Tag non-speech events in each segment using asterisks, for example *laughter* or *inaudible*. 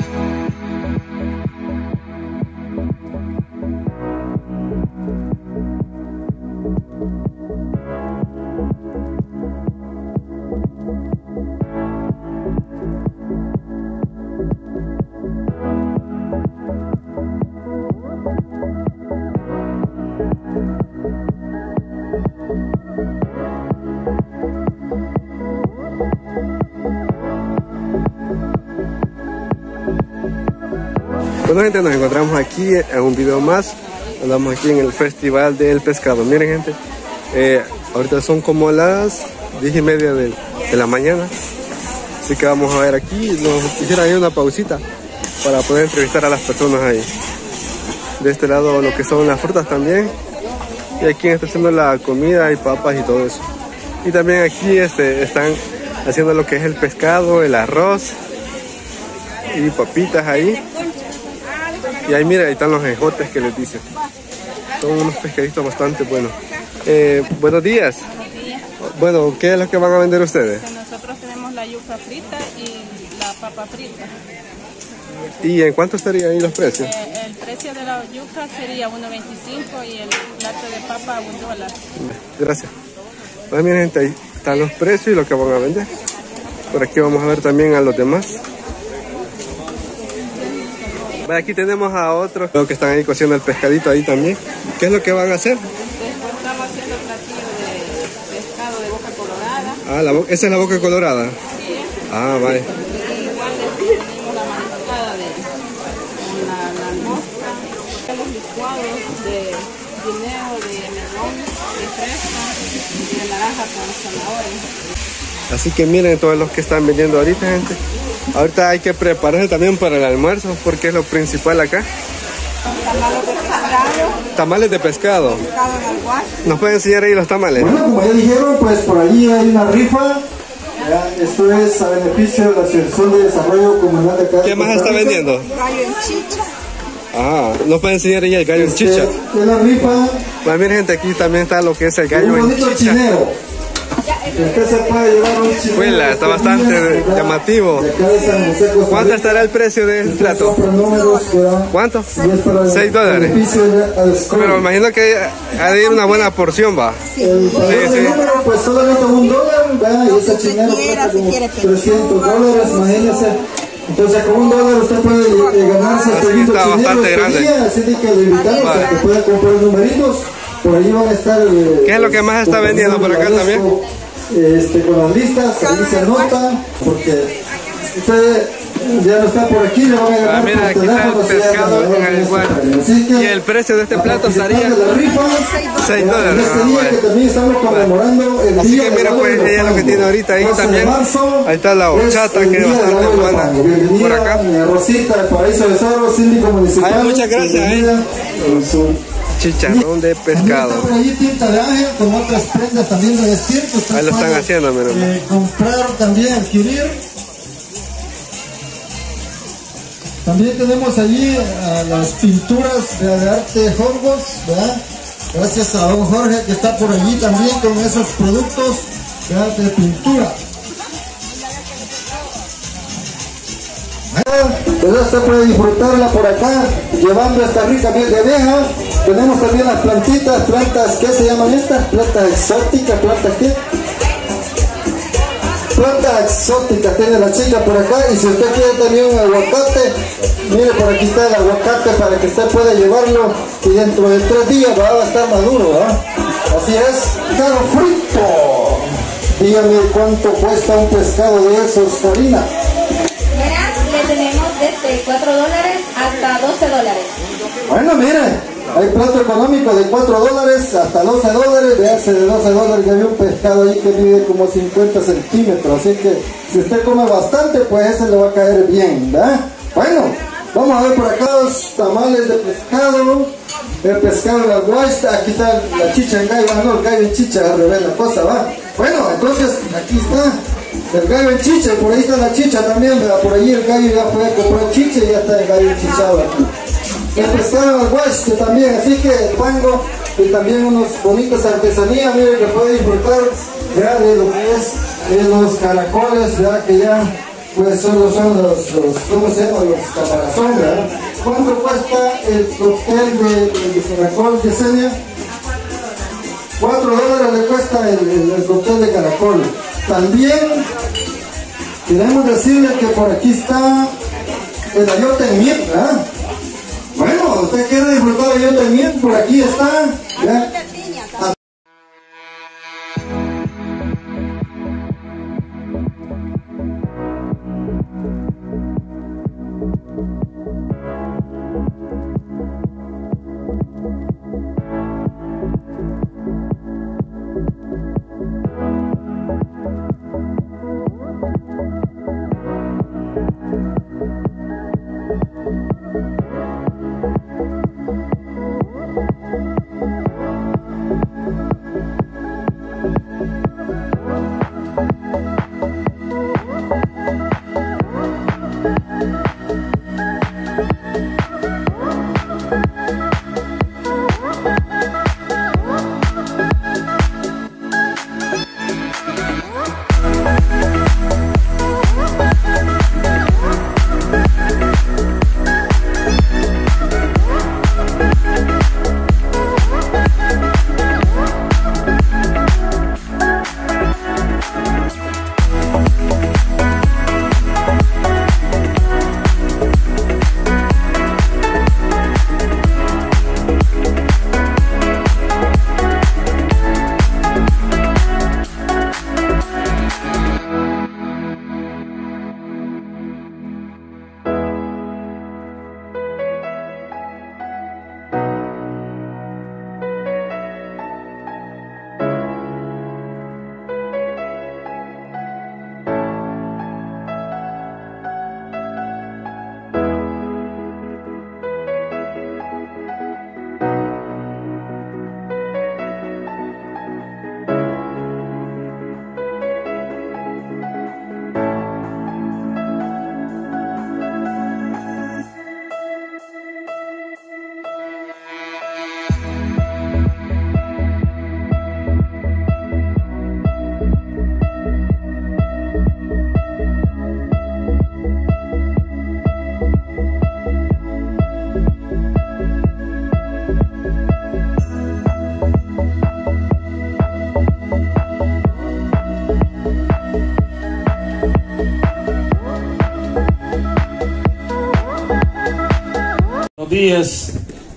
Bye. Bueno gente, nos encontramos aquí en un video más. Andamos aquí en el Festival del Pescado. Miren gente, eh, ahorita son como las 10 y media de, de, la mañana. Así que vamos a ver aquí, nos hicieron ahí una pausita para poder entrevistar a las personas ahí. De este lado lo que son las frutas también. Y aquí está haciendo la comida y papas y todo eso. Y también aquí este, están haciendo lo que es el pescado, el arroz y papitas ahí. Y ahí mira, ahí están los ejotes que les dicen. Son unos pescaditos bastante buenos. Eh, buenos días. Bueno, ¿qué es lo que van a vender ustedes? Nosotros tenemos la yuca frita y la papa frita. ¿Y en cuánto estarían ahí los precios? Eh, el precio de la yuca sería 1.25 y el plato de papa 1 dólar. Gracias. Pues miren gente, ahí están los precios y lo que van a vender. Por aquí vamos a ver también a los demás. Aquí tenemos a otros que están ahí cociendo el pescadito ahí también. ¿Qué es lo que van a hacer? Después estamos haciendo platillo de pescado de boca colorada. Ah, la bo esa es la boca colorada. Sí. Ah, vale. Y igual tenemos la mantequilla de la, la almosca, los licuados de guineo, de melón, de fresa y de naranja con zanahoria. Así que miren todos los que están vendiendo ahorita, gente. Ahorita hay que prepararse también para el almuerzo porque es lo principal acá. Tamales de pescado. Tamales de pescado. En. ¿Nos pueden enseñar ahí los tamales? Bueno, como ya dijeron, pues por allí hay una rifa. Ya, esto es a beneficio de la Asociación de Desarrollo Comunal de acá. ¿Qué más está vendiendo? Gallo en chicha. Ah, ¿nos pueden enseñar ahí el gallo en Este, chicha? Es la rifa. Pues miren gente, aquí también está lo que es el gallo en chicha. chinero. Usted se puede llevar un chinero. Huela, está bastante acá, llamativo. acá ¿Cuánto estará el precio del plato? ¿Cuánto? Y es para el 6 dólares. Pero me imagino que ha de ir una buena porción, va. Sí, sí. número, pues solamente un dólar, ¿verdad? Y ese chinero cuesta como 300 dólares, imagínense. Entonces, con un dólar usted puede eh, ganarse el está chinero bastante este grande. día, así que lo invitamos a que pueda comprar numeritos. Por ahí van a estar. eh, ¿Qué es lo que más está vendiendo por acá también? Este, con las listas, ahí se anota, porque usted ya no está por aquí, le van a ganar Ah, mira, aquí está el pescado en el este Y el precio de este plato estaría participar de la rifa, 6 dólares. En este Ah, día bueno. que también estamos conmemorando el Así que mira, pues ella lo que tiene ahorita ahí 12 de también. Ahí está la horchata que es bastante buena por acá. eh, Rosita, Paraíso de Cerro, síndico municipal. Muchas gracias, Chicharrón de pescado. está por allí tinta de ángel con otras prendas también de vestir que Ahí lo están haciendo, mira. eh, comprar también, adquirir. También tenemos allí a las pinturas de, de arte Jorgos, ¿verdad? Gracias a don Jorge que está por allí también con esos productos ¿verdad? de pintura. ¿verdad? Usted puede disfrutarla por acá, llevando esta rica miel de abeja. Tenemos también las plantitas, plantas, ¿qué se llaman estas? Plantas exóticas, plantas qué? Planta exótica tiene la chica por acá y si usted quiere también un aguacate, mire por aquí está el aguacate para que usted pueda llevarlo y dentro de tres días va a estar maduro, ¿verdad? Así es, pescado frito. Dígame cuánto cuesta un pescado de esos, Karina. Mira, le tenemos desde 4 dólares hasta 12 dólares. Bueno, mire, hay plato económico de 4 dólares hasta 12 dólares. Véase, de 12 dólares ya había un pescado ahí que mide como 50 centímetros. Así que si usted come bastante, pues ese le va a caer bien, ¿verdad? Bueno, vamos a ver por acá los tamales de pescado. El pescado en la guasta. Aquí está la chicha en gallo. Ah, no, el gallo en chicha, al revés la cosa, ¿va? Bueno, entonces aquí está el gallo en chicha. Por ahí está la chicha también, ¿verdad? Por ahí el gallo ya puede comprar chicha y ya está el gallo enchichado aquí pescado al guaste también, así que el pango y también unos bonitos artesanías, miren que puede disfrutar ya de lo que es de los caracoles, ya que ya pues solo son los, los ¿cómo se llama? Los caparazón, ¿verdad? ¿Cuánto cuesta el cóctel de, caracol de Senia? 4 dólares le cuesta el, el, el cóctel de caracol. También queremos decirle que por aquí está el ayote en miel, ¿verdad? Usted quiere disfrutar en miel, por aquí está.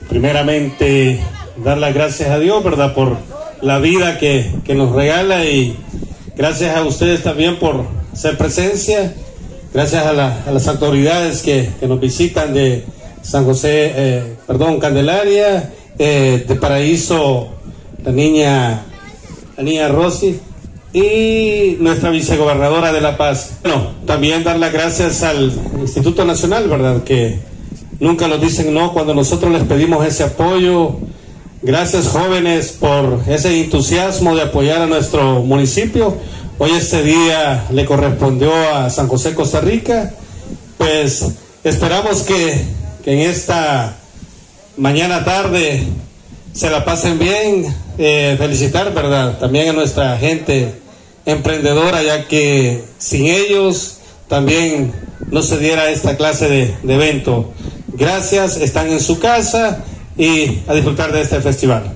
Primeramente, dar las gracias a Dios, ¿verdad? Por la vida que, que nos regala y gracias a ustedes también por ser presencia. Gracias a, la- a las autoridades que, que nos visitan de San José, eh, perdón, Candelaria, eh, de Paraíso, la niña, la niña Rosy y nuestra vicegobernadora de La Paz. Bueno, también dar las gracias al Instituto Nacional, ¿verdad? Que nunca nos dicen no cuando nosotros les pedimos ese apoyo. Gracias jóvenes por ese entusiasmo de apoyar a nuestro municipio. Hoy este día le correspondió a San José, Costa Rica. Pues esperamos que, que en esta mañana tarde se la pasen bien. Eh, felicitar, ¿verdad? También a nuestra gente emprendedora, ya que sin ellos también no se diera esta clase de, de evento. Gracias, están en su casa y a disfrutar de este festival.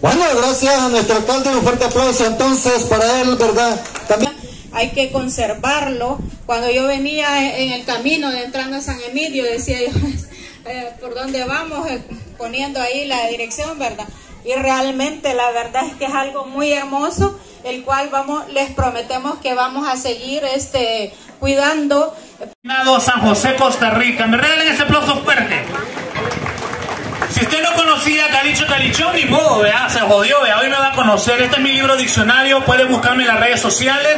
Bueno, gracias a nuestro alcalde, un fuerte aplauso entonces para él, ¿verdad? También hay que conservarlo. Cuando yo venía en el camino de entrando a San Emilio, decía yo, *laughs* eh, ¿por dónde vamos? Eh, poniendo ahí la dirección, ¿verdad? Y realmente la verdad es que es algo muy hermoso, el cual vamos, les prometemos que vamos a seguir este, cuidando. San José, Costa Rica. Me regalen ese aplauso fuerte. Si usted no conocía Calicho Calichón, ni modo, vea, se jodió, vea, hoy me va a conocer. Este es mi libro diccionario, puede buscarme en las redes sociales.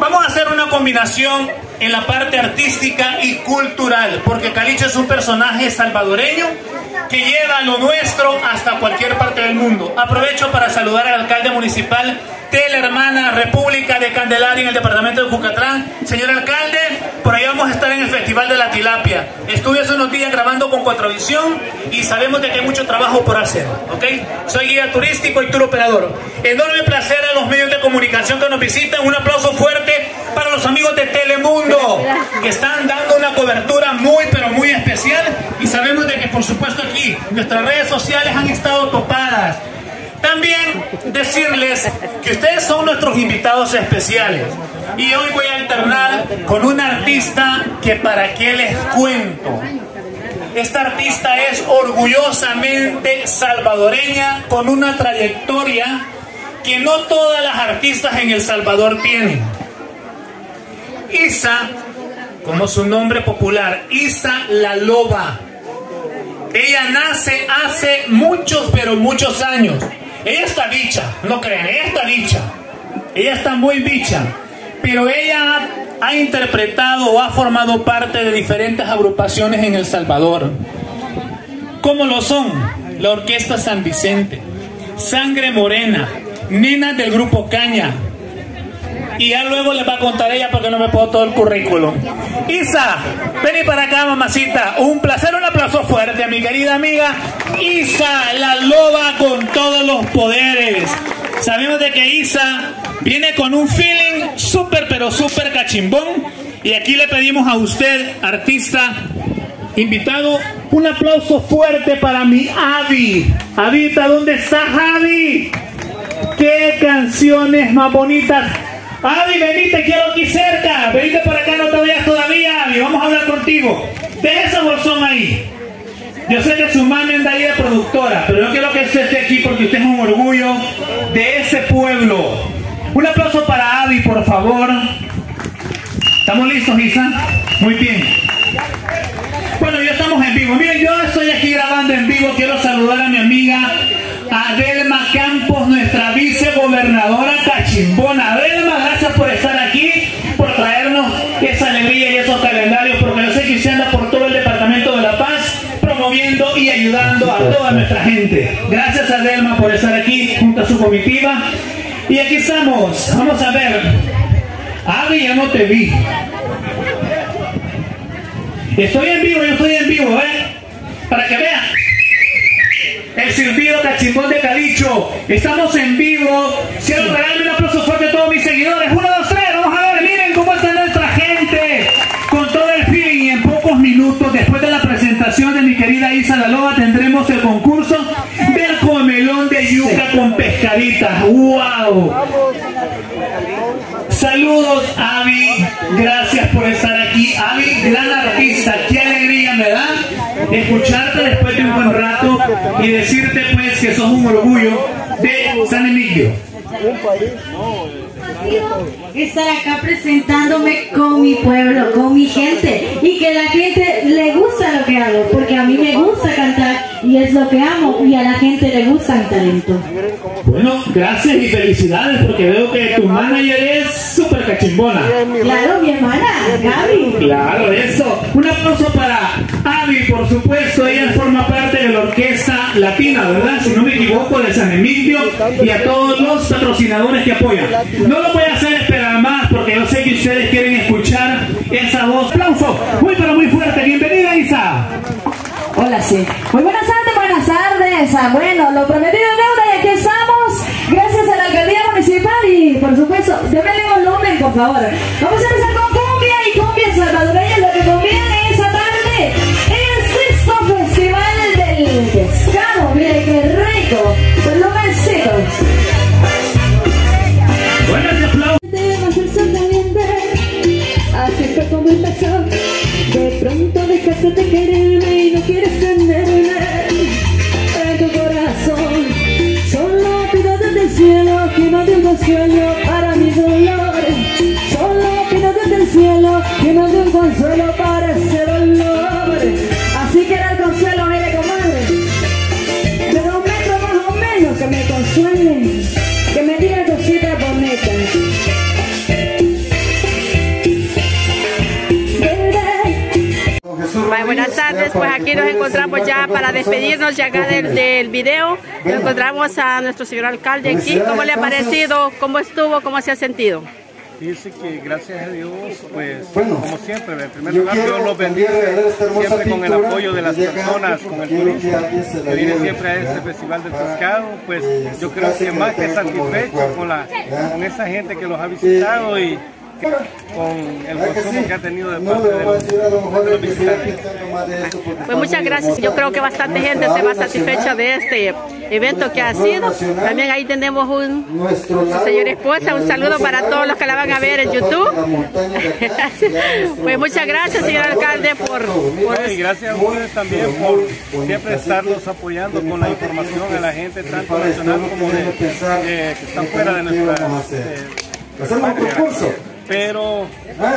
Vamos a hacer una combinación en la parte artística y cultural, porque Calicho es un personaje salvadoreño que lleva lo nuestro hasta cualquier parte del mundo. Aprovecho para saludar al alcalde municipal de la hermana República de Candelaria en el departamento de Jucatrán. Señor alcalde, por ahí vamos a estar en el Festival de la Tilapia. Estuve hace unos días grabando con Cuatrovisión y sabemos de que hay mucho trabajo por hacer, ¿ok? Soy guía turístico y tour operador. Enorme placer a los medios de comunicación que nos visitan. Un aplauso fuerte para los amigos de Telemundo, que están dando una cobertura muy, pero muy especial. Y sabemos de que, por supuesto, aquí nuestras redes sociales han estado topadas. También decirles que ustedes son nuestros invitados especiales. Y hoy voy a alternar con un artista que para qué les cuento. Esta artista es orgullosamente salvadoreña con una trayectoria que no todas las artistas en El Salvador tienen. Isa, como su nombre popular, Isa la Loba. Ella nace hace muchos, pero muchos años. Ella está bicha, no crean, ella está bicha. Ella está muy bicha. Pero ella ha, ha interpretado o ha formado parte de diferentes agrupaciones en El Salvador. Como lo son la Orquesta San Vicente, Sangre Morena, Nenas del Grupo Caña, y ya luego les va a contar ella porque no me puedo todo el currículum. Isa, vení para acá, mamacita. Un placer, un aplauso fuerte a mi querida amiga Isa, la loba con todos los poderes. Sabemos de que Isa viene con un feeling súper, pero súper cachimbón. Y aquí le pedimos a usted, artista invitado, un aplauso fuerte para mi Avi. Avita, ¿dónde estás, Avi? ¡Qué canciones más bonitas! Avi, vení, te quiero aquí cerca. Venite para acá, no te vayas todavía, Avi. Vamos a hablar contigo. Deja ese bolsón ahí. Yo sé que su mami anda ahí de productora, pero yo quiero que usted esté aquí porque usted es un orgullo de ese pueblo. Un aplauso para Avi, por favor. ¿Estamos listos, Isa? Muy bien. Bueno, ya estamos en vivo. Miren, yo estoy aquí grabando en vivo. Quiero saludar a mi amiga Adelma Campos, nuestra vicegobernadora cachimbona. Adelma, gracias por estar aquí, por traernos esa alegría y esos calendarios, porque yo sé que usted anda por todo el departamento de La Paz promoviendo y ayudando a toda nuestra gente. Gracias Adelma por estar aquí junto a su comitiva. Y aquí estamos. Vamos a ver. Avi, ya no te vi. Estoy en vivo, yo estoy en vivo, ¿eh? Para que vean. El silbido cachimbón de Calicho. Estamos en vivo. Quiero regalarme un aplauso fuerte a todos mis seguidores. Uno, dos, tres. Vamos a ver. Miren cómo está nuestra gente. Con todo el feeling minutos, después de la presentación de mi querida Isa La Loba, tendremos el concurso del comelón de yuca con pescaditas. ¡Wow! Saludos, Avi. Gracias por estar aquí. Avi, gran artista. Qué alegría me da escucharte después de un buen rato y decirte pues que sos un orgullo de San Emilio. Estar acá presentándome con mi pueblo, con mi gente y que la gente le gusta lo que hago, porque a mí me gusta cantar y es lo que amo y a la gente le gusta mi talento. Bueno, gracias y felicidades porque veo que tu manager es súper cachimbona. Claro, mi hermana, Gaby. Claro, eso. Un aplauso para Avi, por supuesto. Ella forma parte de la orquesta latina, ¿verdad? Si no me equivoco, de San Emilio y a todos los patrocinadores que apoyan. No lo voy a hacer esperar más porque yo sé que ustedes quieren escuchar esa voz. Aplauso muy pero muy fuerte. Bienvenida, Isa. Hola, sí. Muy buenas tardes, buenas tardes. Ah, Bueno, lo prometido deuda y aquí estamos. Gracias a la alcaldía municipal y, por supuesto, denme volumen, por favor. Vamos a empezar तेरे tardes, pues aquí nos encontramos ya para despedirnos ya acá del, del video. Nos encontramos a nuestro señor alcalde aquí. ¿Cómo le ha parecido? ¿Cómo estuvo? ¿Cómo se ha sentido? Dice que gracias a Dios, pues Bueno, como siempre, en primer lugar Dios los bendice, siempre con el apoyo de las personas, con el turismo que viene siempre a este festival del para- pescado, pues eh, yo creo que más que satisfecho con, la, con esa gente que los ha visitado y con el ¿Verdad que consumo sí? que ha tenido de parte de de los Pues muchas gracias. Yo creo que bastante gente se va satisfecha de este evento que ha sido. También ahí tenemos un, su señora esposa. Un saludo para todos los que la van a ver en YouTube. *laughs* Pues muchas gracias, señor alcalde, por- Y gracias a ustedes también por siempre estarnos apoyando con la información a la que gente, tanto nacional como de, pensar eh, que están fuera de nuestra eh, Hacemos un concurso. Pero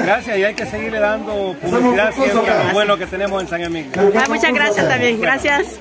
gracias y hay que seguirle dando publicidad siempre a lo bueno que tenemos en San Emilio. Ah, muchas gracias también. Gracias.